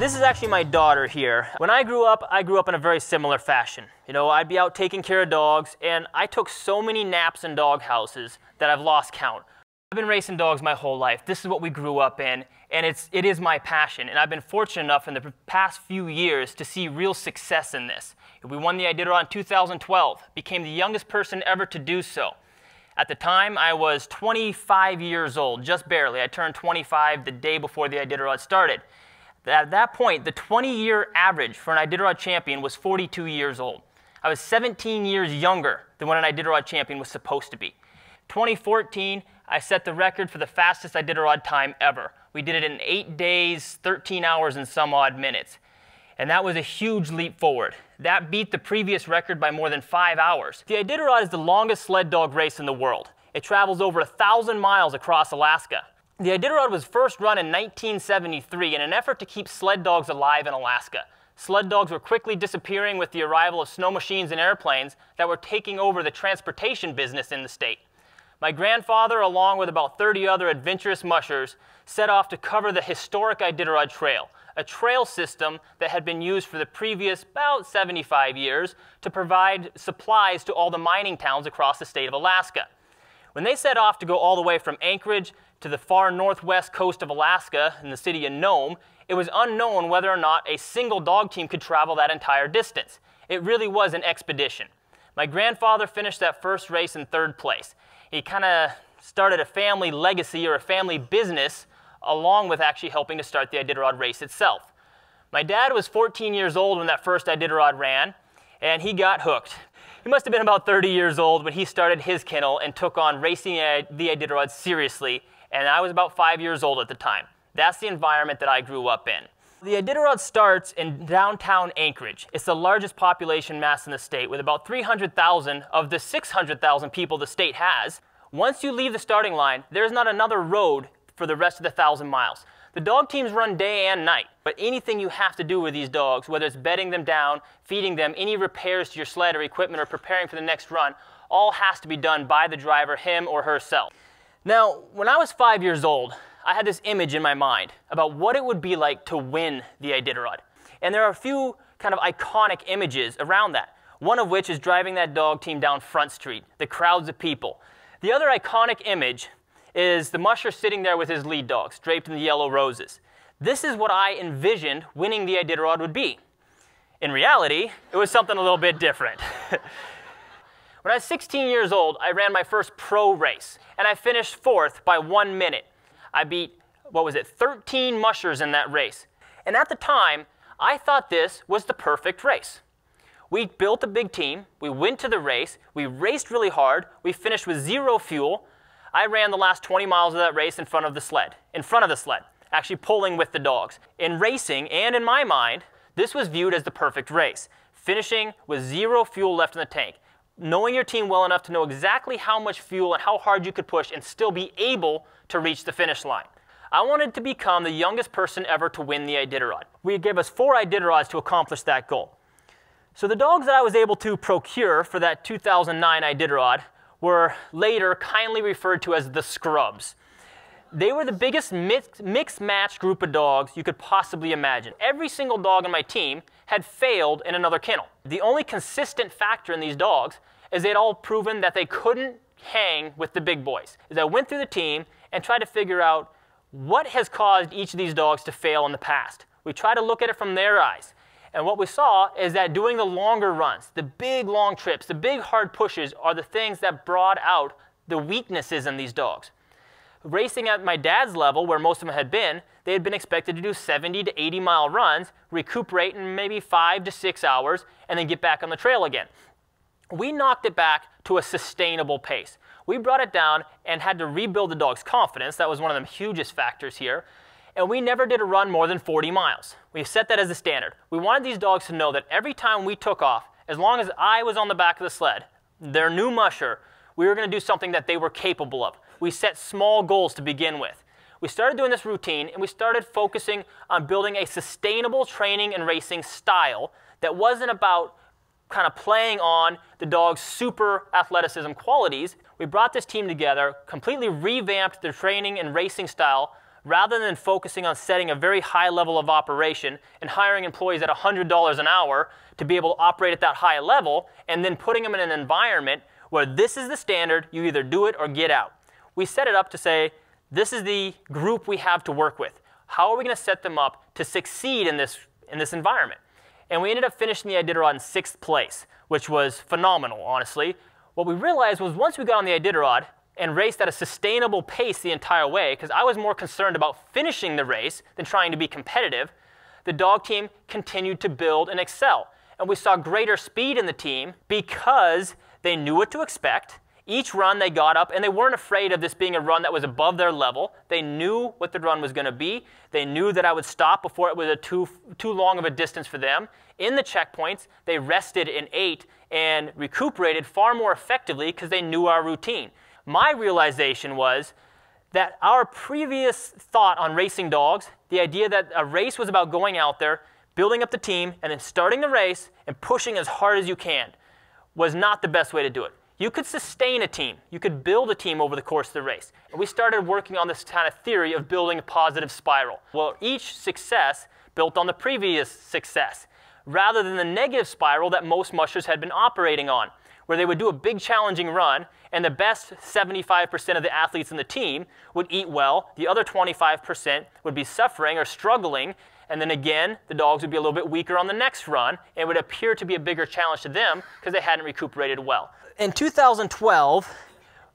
This is actually my daughter here. When I grew up, I grew up in a very similar fashion. You know, I'd be out taking care of dogs, and I took so many naps in dog houses that I've lost count. I've been racing dogs my whole life. This is what we grew up in, and it's, it is my passion. And I've been fortunate enough in the past few years to see real success in this. We won the Iditarod in 2012, became the youngest person ever to do so. At the time, I was 25 years old, just barely. I turned 25 the day before the Iditarod started. At that point, the 20 year average for an Iditarod champion was 42 years old. I was 17 years younger than what an Iditarod champion was supposed to be. 2014, I set the record for the fastest Iditarod time ever. We did it in 8 days, 13 hours, and some odd minutes. And that was a huge leap forward. That beat the previous record by more than 5 hours. The Iditarod is the longest sled dog race in the world. It travels over a 1,000 miles across Alaska. The Iditarod was first run in 1973 in an effort to keep sled dogs alive in Alaska. Sled dogs were quickly disappearing with the arrival of snow machines and airplanes that were taking over the transportation business in the state. My grandfather, along with about 30 other adventurous mushers, set off to cover the historic Iditarod Trail, a trail system that had been used for the previous about 75 years to provide supplies to all the mining towns across the state of Alaska. When they set off to go all the way from Anchorage to the far northwest coast of Alaska in the city of Nome, it was unknown whether or not a single dog team could travel that entire distance. It really was an expedition. My grandfather finished that first race in third place. He kind of started a family legacy or a family business along with actually helping to start the Iditarod race itself. My dad was 14 years old when that first Iditarod ran, and he got hooked. He must have been about 30 years old when he started his kennel and took on racing the Iditarod seriously and I was about five years old at the time. That's the environment that I grew up in. The Iditarod starts in downtown Anchorage. It's the largest population mass in the state with about 300,000 of the 600,000 people the state has. Once you leave the starting line, there's not another road for the rest of the 1,000 miles. The dog teams run day and night, but anything you have to do with these dogs, whether it's bedding them down, feeding them, any repairs to your sled or equipment, or preparing for the next run, all has to be done by the driver, him or herself. Now, when I was five years old, I had this image in my mind about what it would be like to win the Iditarod. And there are a few kind of iconic images around that. One of which is driving that dog team down Front Street, the crowds of people. The other iconic image is the musher sitting there with his lead dogs, draped in the yellow roses. This is what I envisioned winning the Iditarod would be. In reality, it was something a little bit different. When I was 16 years old, I ran my first pro race, and I finished fourth by one minute. I beat, what was it, 13 mushers in that race. And at the time, I thought this was the perfect race. We built a big team, we went to the race, we raced really hard, we finished with zero fuel. I ran the last 20 miles of that race in front of the sled, in front of the sled, actually pulling with the dogs. In racing, and in my mind, this was viewed as the perfect race, finishing with zero fuel left in the tank knowing your team well enough to know exactly how much fuel and how hard you could push and still be able to reach the finish line. I wanted to become the youngest person ever to win the Iditarod. We gave us four Iditarods to accomplish that goal. So the dogs that I was able to procure for that 2009 Iditarod were later kindly referred to as the Scrubs. They were the biggest mixed match group of dogs you could possibly imagine. Every single dog on my team had failed in another kennel. The only consistent factor in these dogs is they'd all proven that they couldn't hang with the big boys. As I went through the team and tried to figure out what has caused each of these dogs to fail in the past. We tried to look at it from their eyes. And what we saw is that doing the longer runs, the big long trips, the big hard pushes are the things that brought out the weaknesses in these dogs racing at my dad's level, where most of them had been, they had been expected to do 70 to 80 mile runs, recuperate in maybe five to six hours, and then get back on the trail again. We knocked it back to a sustainable pace. We brought it down and had to rebuild the dog's confidence. That was one of the hugest factors here. And we never did a run more than 40 miles. We set that as a standard. We wanted these dogs to know that every time we took off, as long as I was on the back of the sled, their new musher, we were going to do something that they were capable of we set small goals to begin with. We started doing this routine and we started focusing on building a sustainable training and racing style that wasn't about kind of playing on the dog's super athleticism qualities. We brought this team together, completely revamped their training and racing style rather than focusing on setting a very high level of operation and hiring employees at $100 an hour to be able to operate at that high level and then putting them in an environment where this is the standard, you either do it or get out. We set it up to say, this is the group we have to work with. How are we going to set them up to succeed in this, in this environment? And we ended up finishing the Iditarod in sixth place, which was phenomenal, honestly. What we realized was once we got on the Iditarod and raced at a sustainable pace the entire way, because I was more concerned about finishing the race than trying to be competitive, the dog team continued to build and excel. And we saw greater speed in the team because they knew what to expect. Each run they got up, and they weren't afraid of this being a run that was above their level. They knew what the run was going to be. They knew that I would stop before it was a too, too long of a distance for them. In the checkpoints, they rested and ate and recuperated far more effectively because they knew our routine. My realization was that our previous thought on racing dogs, the idea that a race was about going out there, building up the team, and then starting the race and pushing as hard as you can, was not the best way to do it. You could sustain a team. You could build a team over the course of the race. And we started working on this kind of theory of building a positive spiral. Well, each success built on the previous success, rather than the negative spiral that most mushers had been operating on, where they would do a big challenging run, and the best 75% of the athletes in the team would eat well, the other 25% would be suffering or struggling, and then again, the dogs would be a little bit weaker on the next run, and it would appear to be a bigger challenge to them because they hadn't recuperated well in 2012,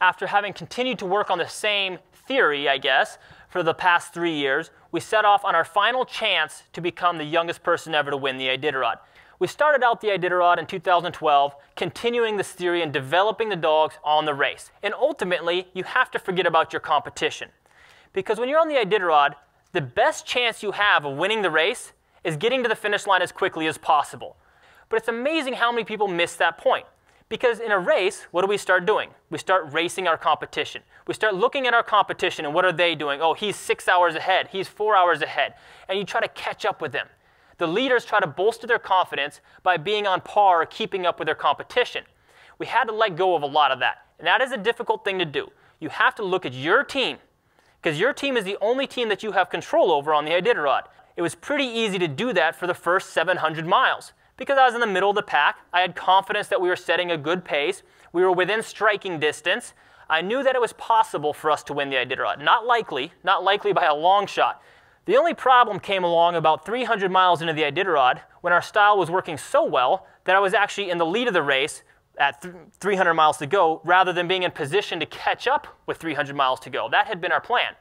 after having continued to work on the same theory, I guess, for the past three years, we set off on our final chance to become the youngest person ever to win the Iditarod. We started out the Iditarod in 2012, continuing this theory and developing the dogs on the race. And ultimately, you have to forget about your competition. Because when you're on the Iditarod, the best chance you have of winning the race is getting to the finish line as quickly as possible. But it's amazing how many people miss that point. Because in a race, what do we start doing? We start racing our competition. We start looking at our competition and what are they doing? Oh, he's six hours ahead, he's four hours ahead. And you try to catch up with them. The leaders try to bolster their confidence by being on par or keeping up with their competition. We had to let go of a lot of that. And that is a difficult thing to do. You have to look at your team, because your team is the only team that you have control over on the Iditarod. It was pretty easy to do that for the first 700 miles because I was in the middle of the pack. I had confidence that we were setting a good pace. We were within striking distance. I knew that it was possible for us to win the Iditarod. Not likely, not likely by a long shot. The only problem came along about 300 miles into the Iditarod when our style was working so well that I was actually in the lead of the race at 300 miles to go rather than being in position to catch up with 300 miles to go. That had been our plan.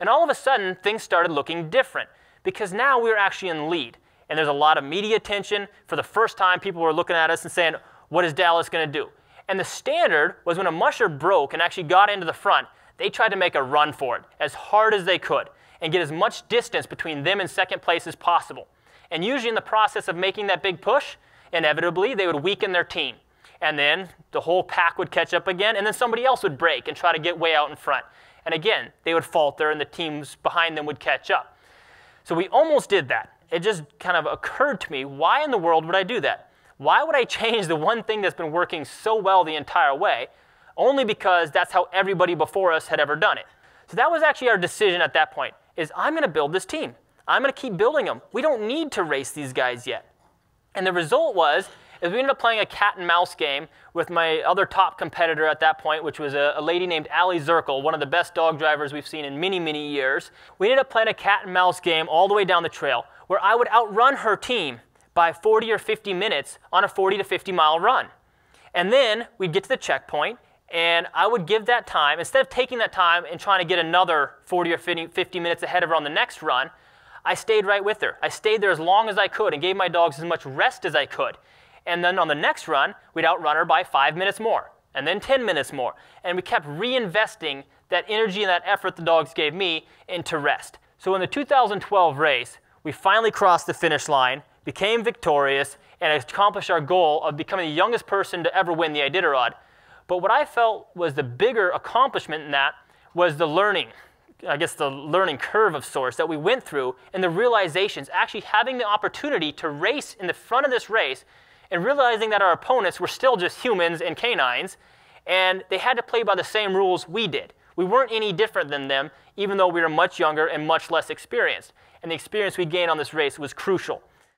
And all of a sudden, things started looking different because now we were actually in lead and there's a lot of media attention. For the first time, people were looking at us and saying, what is Dallas going to do? And the standard was when a musher broke and actually got into the front, they tried to make a run for it as hard as they could and get as much distance between them and second place as possible. And usually in the process of making that big push, inevitably they would weaken their team. And then the whole pack would catch up again, and then somebody else would break and try to get way out in front. And again, they would falter and the teams behind them would catch up. So we almost did that it just kind of occurred to me why in the world would I do that? Why would I change the one thing that's been working so well the entire way? Only because that's how everybody before us had ever done it. So that was actually our decision at that point is I'm going to build this team. I'm going to keep building them. We don't need to race these guys yet. And the result was is we ended up playing a cat and mouse game with my other top competitor at that point, which was a, a lady named Aliy Zirkle, one of the best dog drivers we've seen in many, many years. We ended up playing a cat and mouse game all the way down the trail where I would outrun her team by 40 or 50 minutes on a 40 to 50 mile run. And then we'd get to the checkpoint, and I would give that time, instead of taking that time and trying to get another 40 or 50 minutes ahead of her on the next run, I stayed right with her. I stayed there as long as I could and gave my dogs as much rest as I could. And then on the next run, we'd outrun her by five minutes more, and then 10 minutes more. And we kept reinvesting that energy and that effort the dogs gave me into rest. So in the 2012 race, we finally crossed the finish line, became victorious, and accomplished our goal of becoming the youngest person to ever win the Iditarod. But what I felt was the bigger accomplishment in that was the learning, I guess the learning curve of sorts that we went through and the realizations, actually having the opportunity to race in the front of this race and realizing that our opponents were still just humans and canines and they had to play by the same rules we did. We weren't any different than them, even though we were much younger and much less experienced. And the experience we gained on this race was crucial.